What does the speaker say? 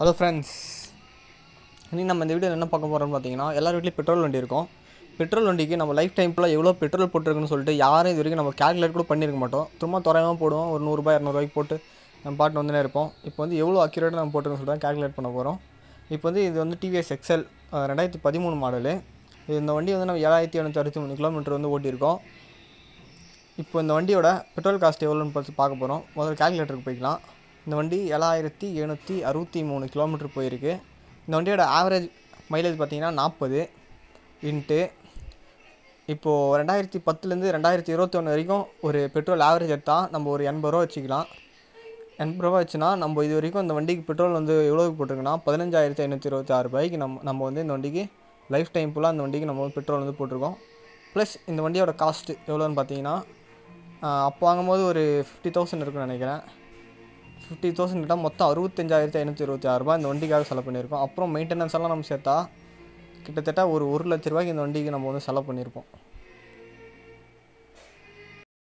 Hello friends இனி நம்ம இந்த வீடியோவில் என்ன பார்க்க போகிறோம்னு பார்த்தீங்கன்னா எல்லார் வீட்லேயும் பெட்ரோல் வண்டி இருக்கும். பெட்ரோல் வண்டிக்கு நம்ம லைஃப் டைமில் எவ்வளோ பெட்ரோல் போட்டிருக்குன்னு சொல்லிட்டு யாரும் இது வரைக்கும் நம்ம கேல்குலேட் கூட பண்ணியிருக்க மாட்டோம். சும்மா துறையமாக போடுவோம். ஒரு நூறுரூபா இரநூறுவாய்க்கு போட்டு நம்ம பாட்டு வந்துனே இருப்போம். இப்போ வந்து எவ்வளோ அக்யூரேட்டாக நம்ம போட்டிருக்கோன்னு சொல்லிட்டு கேல்குலேட் பண்ண போகிறோம் இப்போ வந்து இது வந்து டிவிஎஸ் எக்ஸல் ரெண்டாயிரத்தி பதிமூணு மாடலு இந்த வண்டி வந்து நம்ம ஏழாயிரத்தி எழுநூற்றி அறுபத்தி மூணு கிலோமீட்டர் வந்து ஓட்டியிருக்கோம். இப்போ இந்த வண்டியோட பெட்ரோல் காஸ்ட் எவ்வளோன்னு பார்த்து பார்க்க போகிறோம் முதல்ல கேல்குலேட்டருக்கு போய்க்கலாம். இந்த வண்டி ஏழாயிரத்தி எழுநூற்றி அறுபத்தி மூணு கிலோமீட்டர் போயிருக்கு. இந்த வண்டியோட ஆவரேஜ் மைலேஜ் பார்த்தீங்கன்னா நாற்பது இன்ட்டு இப்போது ரெண்டாயிரத்தி பத்துலேருந்து ரெண்டாயிரத்தி இருபத்தொன்று வரைக்கும் ஒரு பெட்ரோல் ஆவரேஜ் எடுத்தால் நம்ம ஒரு எண்பது ரூபா வச்சுக்கலாம். எண்பது ரூபா வச்சுன்னா நம்ம இது வரைக்கும் இந்த வண்டிக்கு பெட்ரோல் வந்து எவ்வளோக்கு போட்டிருக்குன்னா பதினஞ்சாயிரத்தி ஐநூற்றி இருபத்தி ஆறு ரூபாய்க்கு நம்ம நம்ம வந்து இந்த வண்டிக்கு லைஃப் டைம் ஃபுல்லாக இந்த வண்டிக்கு நம்ம பெட்ரோல் வந்து போட்டிருக்கோம். ப்ளஸ் இந்த வண்டியோட காஸ்ட்டு எவ்வளோன்னு பார்த்தீங்கன்னா அப்போ வாங்கும்போது ஒரு ஃபிஃப்டி தௌசண்ட் இருக்குன்னு நினைக்கிறேன். ஃபிஃப்டி தௌசண்ட் கிட்ட மொத்தம் அறுபத்தஞ்சாயிரத்தி ஐநூற்றி இருபத்தி ஆறுரூபா ரூபாய் இந்த வண்டிக்காக செலவு பண்ணியிருக்கோம். அப்புறம் மெயின்டெனன்ஸ் எல்லாம் நம்ம சேர்த்தா கிட்டத்தட்ட ஒரு ஒரு லட்ச ரூபாய்க்கு இந்த வண்டிக்கு நம்ம வந்து செலவு பண்ணியிருப்போம்.